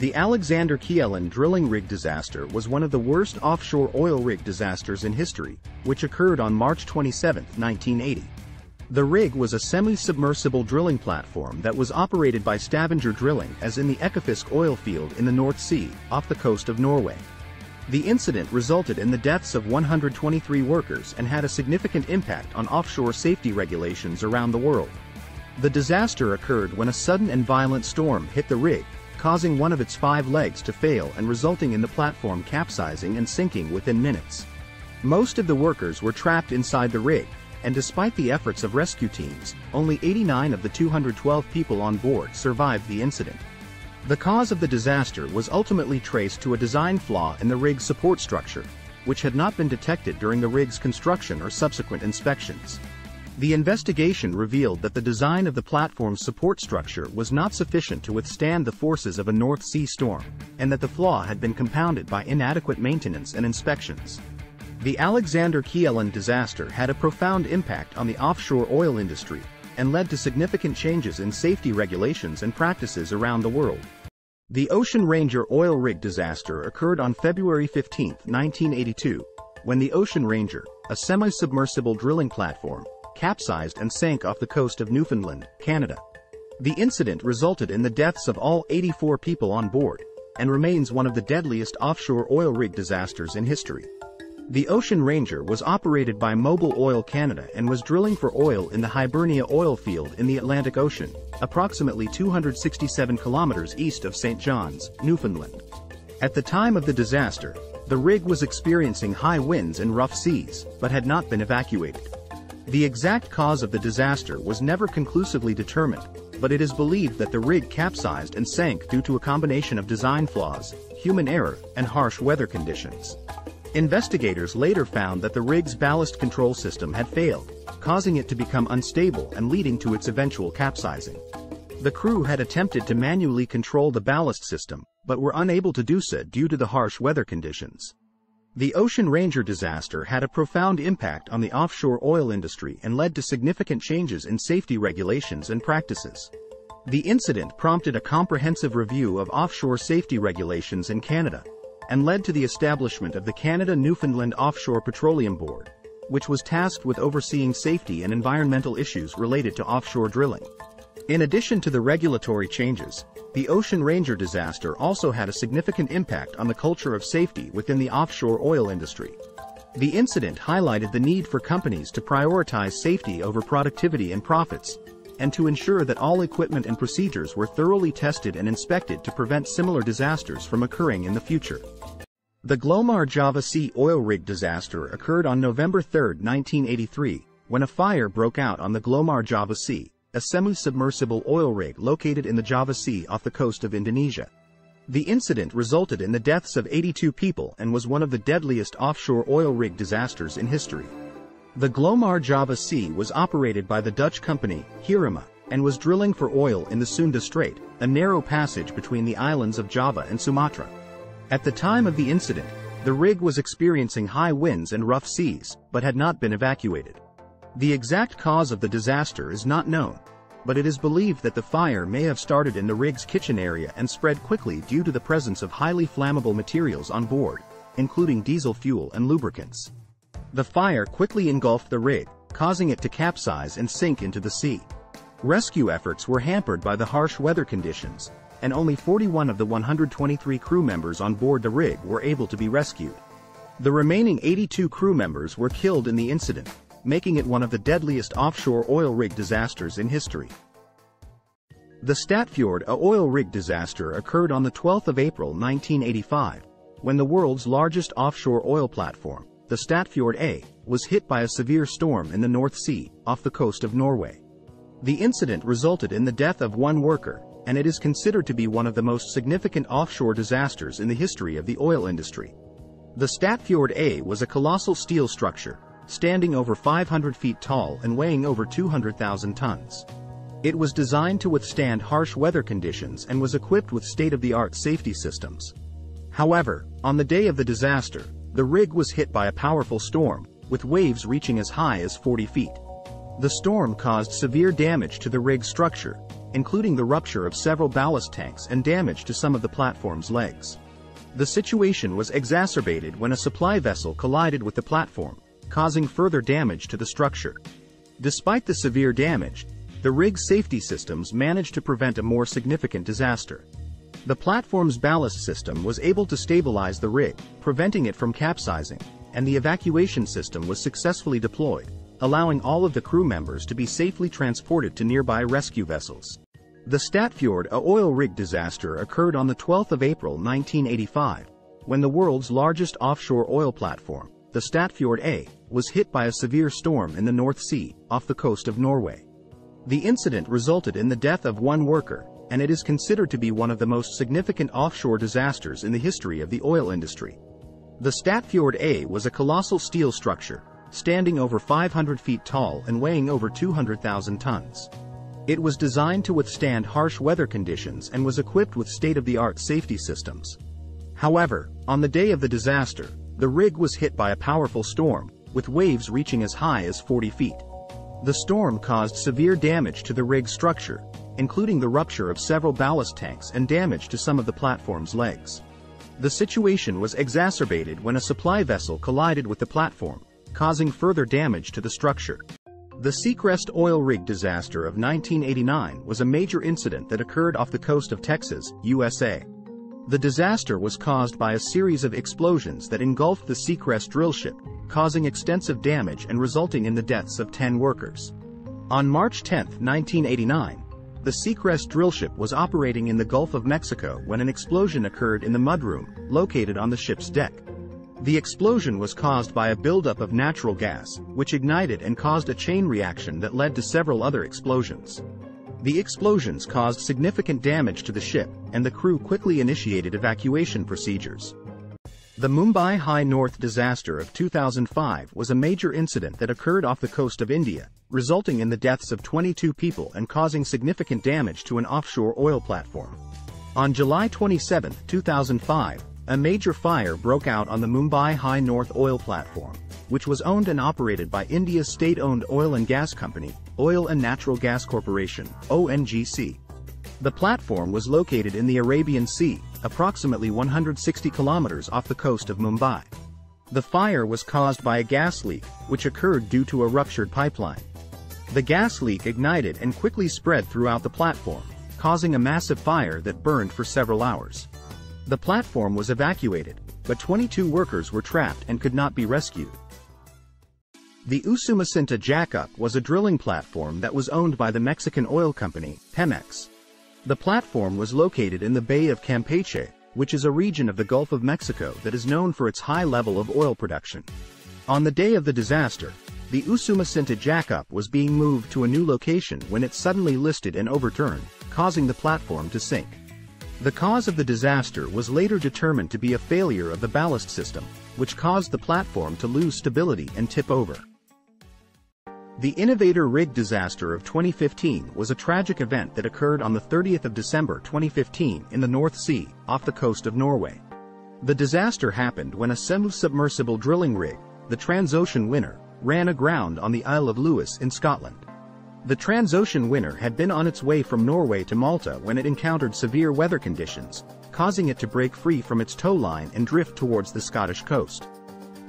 The Alexander Kielland drilling rig disaster was one of the worst offshore oil rig disasters in history, which occurred on March 27, 1980. The rig was a semi-submersible drilling platform that was operated by Stavanger Drilling as in the Ekofisk oil field in the North Sea, off the coast of Norway. The incident resulted in the deaths of 123 workers and had a significant impact on offshore safety regulations around the world. The disaster occurred when a sudden and violent storm hit the rig, causing one of its five legs to fail and resulting in the platform capsizing and sinking within minutes. Most of the workers were trapped inside the rig, and despite the efforts of rescue teams, only 89 of the 212 people on board survived the incident. The cause of the disaster was ultimately traced to a design flaw in the rig's support structure, which had not been detected during the rig's construction or subsequent inspections. The investigation revealed that the design of the platform's support structure was not sufficient to withstand the forces of a North Sea storm, and that the flaw had been compounded by inadequate maintenance and inspections. The Alexander Kielland disaster had a profound impact on the offshore oil industry and led to significant changes in safety regulations and practices around the world. The Ocean Ranger oil rig disaster occurred on February 15, 1982, when the Ocean Ranger, a semi-submersible drilling platform, capsized and sank off the coast of Newfoundland, Canada. The incident resulted in the deaths of all 84 people on board, and remains one of the deadliest offshore oil rig disasters in history. The Ocean Ranger was operated by Mobil Oil Canada and was drilling for oil in the Hibernia oil field in the Atlantic Ocean, approximately 267 kilometers east of St. John's, Newfoundland. At the time of the disaster, the rig was experiencing high winds and rough seas, but had not been evacuated. The exact cause of the disaster was never conclusively determined, but it is believed that the rig capsized and sank due to a combination of design flaws, human error, and harsh weather conditions. Investigators later found that the rig's ballast control system had failed, causing it to become unstable and leading to its eventual capsizing. The crew had attempted to manually control the ballast system, but were unable to do so due to the harsh weather conditions. The Ocean Ranger disaster had a profound impact on the offshore oil industry and led to significant changes in safety regulations and practices. The incident prompted a comprehensive review of offshore safety regulations in Canada, and led to the establishment of the Canada-Newfoundland Offshore Petroleum Board, which was tasked with overseeing safety and environmental issues related to offshore drilling. In addition to the regulatory changes, the Ocean Ranger disaster also had a significant impact on the culture of safety within the offshore oil industry. The incident highlighted the need for companies to prioritize safety over productivity and profits, and to ensure that all equipment and procedures were thoroughly tested and inspected to prevent similar disasters from occurring in the future. The Glomar Java Sea oil rig disaster occurred on November 3, 1983, when a fire broke out on the Glomar Java Sea, a semi-submersible oil rig located in the Java Sea off the coast of Indonesia. The incident resulted in the deaths of 82 people and was one of the deadliest offshore oil rig disasters in history. The Glomar Java Sea was operated by the Dutch company, Heerema, and was drilling for oil in the Sunda Strait, a narrow passage between the islands of Java and Sumatra. At the time of the incident, the rig was experiencing high winds and rough seas, but had not been evacuated. The exact cause of the disaster is not known, but it is believed that the fire may have started in the rig's kitchen area and spread quickly due to the presence of highly flammable materials on board, including diesel fuel and lubricants. The fire quickly engulfed the rig, causing it to capsize and sink into the sea. Rescue efforts were hampered by the harsh weather conditions, and only 41 of the 123 crew members on board the rig were able to be rescued. The remaining 82 crew members were killed in the incident, making it one of the deadliest offshore oil rig disasters in history. The Statfjord a oil rig disaster occurred on the 12th of April 1985, when the world's largest offshore oil platform, the Statfjord A, was hit by a severe storm in the North Sea, off the coast of Norway. The incident resulted in the death of one worker, and it is considered to be one of the most significant offshore disasters in the history of the oil industry. The Statfjord A was a colossal steel structure, standing over 500 feet tall and weighing over 200,000 tons. It was designed to withstand harsh weather conditions and was equipped with state-of-the-art safety systems. However, on the day of the disaster, the rig was hit by a powerful storm, with waves reaching as high as 40 feet. The storm caused severe damage to the rig's structure, including the rupture of several ballast tanks and damage to some of the platform's legs. The situation was exacerbated when a supply vessel collided with the platform, causing further damage to the structure. Despite the severe damage, the rig's safety systems managed to prevent a more significant disaster. The platform's ballast system was able to stabilize the rig, preventing it from capsizing, and the evacuation system was successfully deployed, allowing all of the crew members to be safely transported to nearby rescue vessels. The Statfjord a oil rig disaster occurred on the 12th of April 1985, when the world's largest offshore oil platform, the Statfjord A, was hit by a severe storm in the North Sea, off the coast of Norway. The incident resulted in the death of one worker, and it is considered to be one of the most significant offshore disasters in the history of the oil industry. The Statfjord A was a colossal steel structure, standing over 500 feet tall and weighing over 200,000 tons. It was designed to withstand harsh weather conditions and was equipped with state-of-the-art safety systems. However, on the day of the disaster, the rig was hit by a powerful storm, with waves reaching as high as 40 feet. The storm caused severe damage to the rig's structure, including the rupture of several ballast tanks and damage to some of the platform's legs. The situation was exacerbated when a supply vessel collided with the platform, causing further damage to the structure. The Seacrest oil rig disaster of 1989 was a major incident that occurred off the coast of Texas, USA. The disaster was caused by a series of explosions that engulfed the Seacrest drillship, causing extensive damage and resulting in the deaths of 10 workers. On March 10, 1989, the Seacrest drillship was operating in the Gulf of Mexico when an explosion occurred in the mudroom, located on the ship's deck. The explosion was caused by a buildup of natural gas, which ignited and caused a chain reaction that led to several other explosions. The explosions caused significant damage to the ship, and the crew quickly initiated evacuation procedures. The Mumbai High North disaster of 2005 was a major incident that occurred off the coast of India, resulting in the deaths of 22 people and causing significant damage to an offshore oil platform. On July 27, 2005, a major fire broke out on the Mumbai High North oil platform, which was owned and operated by India's state-owned oil and gas company, Oil and Natural Gas Corporation, ONGC. The platform was located in the Arabian Sea, approximately 160 kilometers off the coast of Mumbai. The fire was caused by a gas leak, which occurred due to a ruptured pipeline. The gas leak ignited and quickly spread throughout the platform, causing a massive fire that burned for several hours. The platform was evacuated, but 22 workers were trapped and could not be rescued. The Usumacinta jackup was a drilling platform that was owned by the Mexican oil company, Pemex. The platform was located in the Bay of Campeche, which is a region of the Gulf of Mexico that is known for its high level of oil production. On the day of the disaster, the Usumacinta jackup was being moved to a new location when it suddenly listed and overturned, causing the platform to sink. The cause of the disaster was later determined to be a failure of the ballast system, which caused the platform to lose stability and tip over. The Innovator rig disaster of 2015 was a tragic event that occurred on the 30th of December 2015 in the North Sea, off the coast of Norway. The disaster happened when a semi-submersible drilling rig, the Transocean Winner, ran aground on the Isle of Lewis in Scotland. The Transocean Winner had been on its way from Norway to Malta when it encountered severe weather conditions, causing it to break free from its tow line and drift towards the Scottish coast.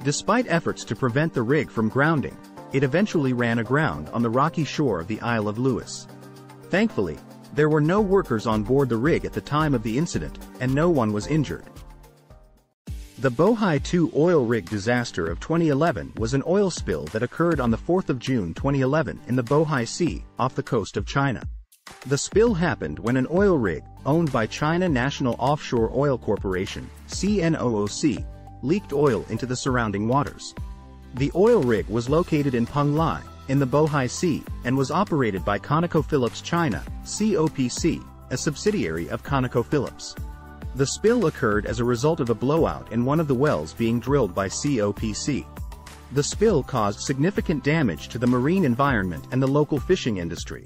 Despite efforts to prevent the rig from grounding, it eventually ran aground on the rocky shore of the Isle of Lewis. Thankfully, there were no workers on board the rig at the time of the incident, and no one was injured. The Bohai 2 oil rig disaster of 2011 was an oil spill that occurred on the 4th of June 2011 in the Bohai Sea, off the coast of China. The spill happened when an oil rig, owned by China National Offshore Oil Corporation, CNOOC, leaked oil into the surrounding waters. The oil rig was located in Penglai, in the Bohai Sea, and was operated by ConocoPhillips China, COPC, a subsidiary of ConocoPhillips. The spill occurred as a result of a blowout in one of the wells being drilled by COPC. The spill caused significant damage to the marine environment and the local fishing industry.